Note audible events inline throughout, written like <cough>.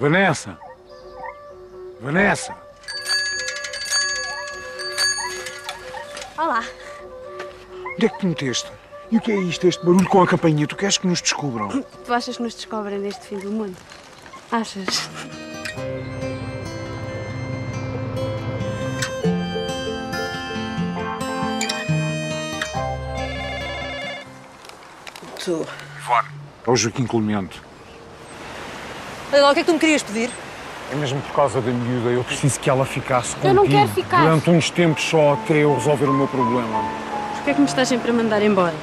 Vanessa! Vanessa! Olá. Onde é que te meteste? E o que é isto, este barulho com a campainha? Tu queres que nos descubram? <clears throat> Tu achas que nos descobrem neste fim do mundo? Achas? Tu. Ivone. É o Joaquim Clemente. Olha lá, o que é que tu me querias pedir? É mesmo por causa da miúda. Eu preciso que ela ficasse contigo. Eu não quero ficar. Durante uns tempos só até eu resolver o meu problema. Porquê é que me estás sempre a mandar embora?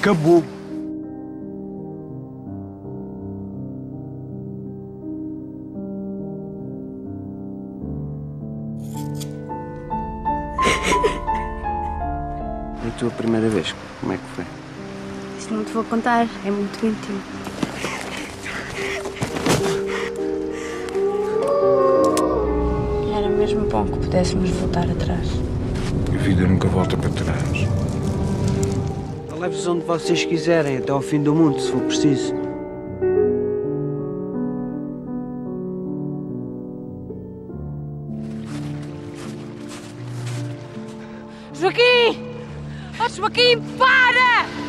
Acabou. <laughs> É a tua primeira vez. Como é que foi? Isso não te vou contar, é muito íntimo. Mesmo bom que pudéssemos voltar atrás. A vida nunca volta para trás. Leves onde vocês quiserem, até ao fim do mundo, se for preciso. Joaquim! Oh, Joaquim, para!